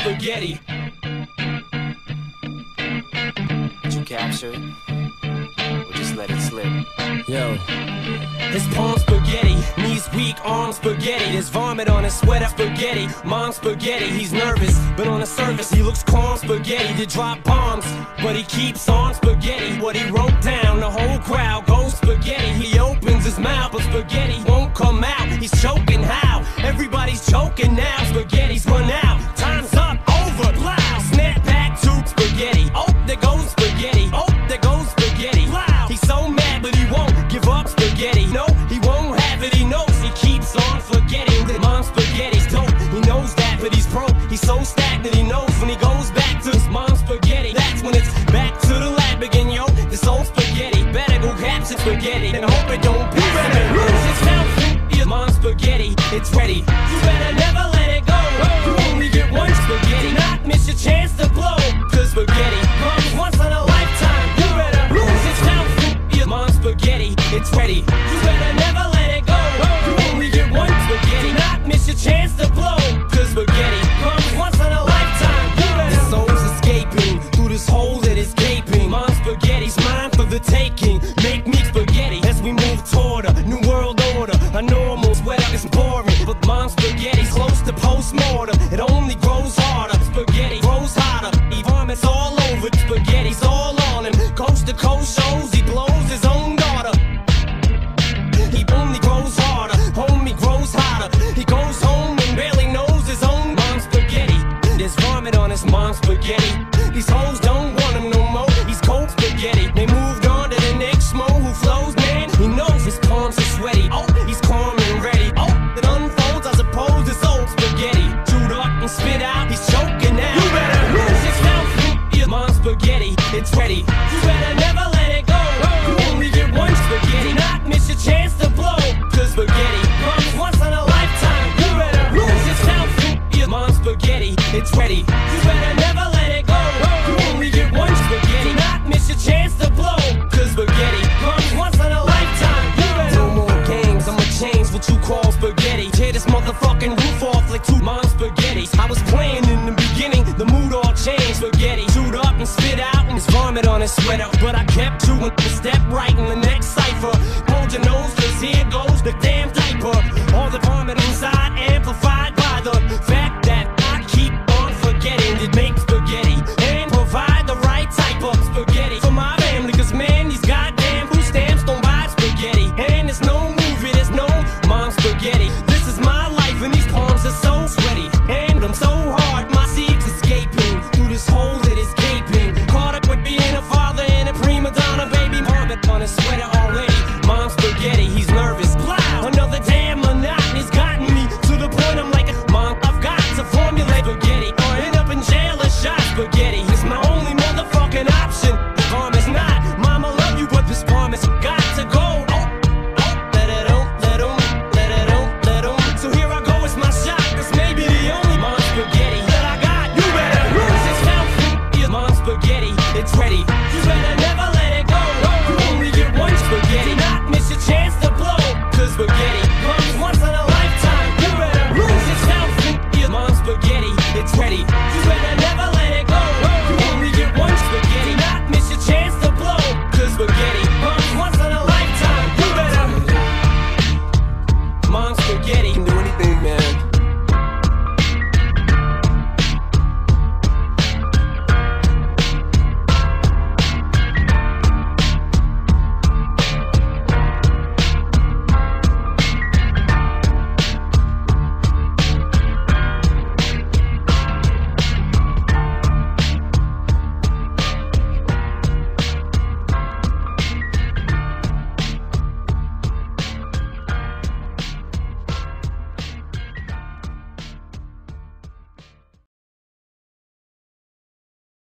spaghetti. Did you capture it? Or just let it slip? Yo. His palm spaghetti, knees weak, Arms spaghetti. There's vomit on his sweater spaghetti. Mom spaghetti, he's nervous, but on the surface he looks calm spaghetti. To drop bombs, but he keeps on spaghetti. What he wrote down. it's ready. You better never let it go. You only get one spaghetti. Do not miss your chance to blow. Cause spaghetti comes once in a lifetime. You better lose it down. Your mom's spaghetti, it's ready. You better never let it go. You only get one spaghetti. Do not miss your chance to blow. Cause spaghetti comes once in a lifetime. You better. The soul's escaping through this hole that is gaping. Mom's spaghetti's mine for the taking. spit out, he's choking now. You better lose his mouth, your mom's spaghetti, it's ready. You better never let it go. You only get one spaghetti, not miss your chance to blow. Cause spaghetti comes once in a lifetime. You better lose his mouth, your mom's spaghetti, it's ready. You better never let it go. You only get one spaghetti, not miss your chance to blow. Cause spaghetti comes once in a lifetime. You better no more games, I'ma change what you call spaghetti. Tear this motherfucking roof off like two moms. sweater, but I kept to it. Step right